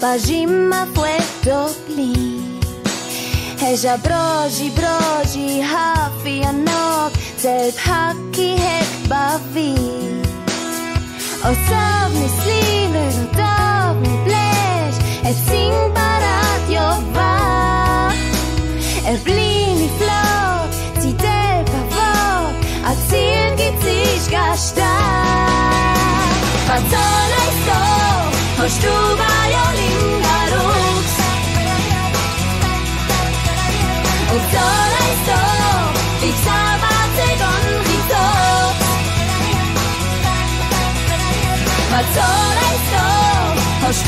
Pajima fue Dolly. Heja broji broji hafi anok zel haki hek bavi. Osav oh, mi slime rotav mi plesh et sing barat yovah. é blin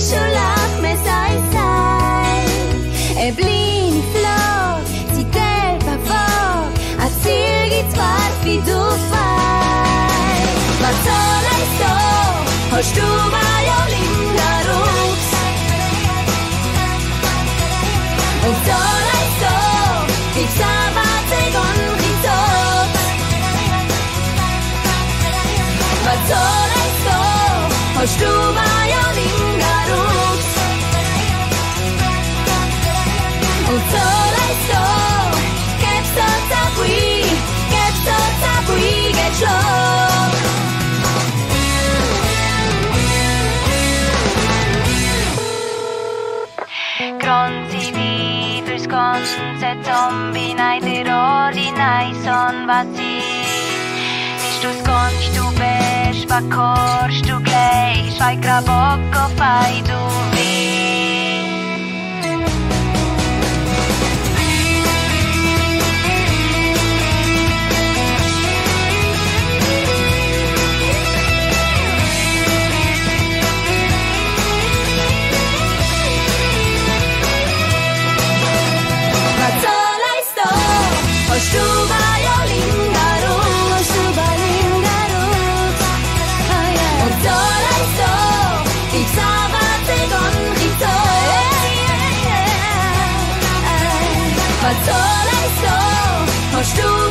שולח מזעזע. בלי נפלאות, ציטל פבור, אציר רצפת פידופיי. מצור לאסור, הושטו מיולים לרוץ. מצור לאסור, תפסה בצגון ריצות. מצור לאסור, הושטו מיולים Gronzi vive sconze zombie nei terrori nei son vazzi Ist du's skonst du bist, bakorst du gleich, schweig grabocco fei du That's all I saw. How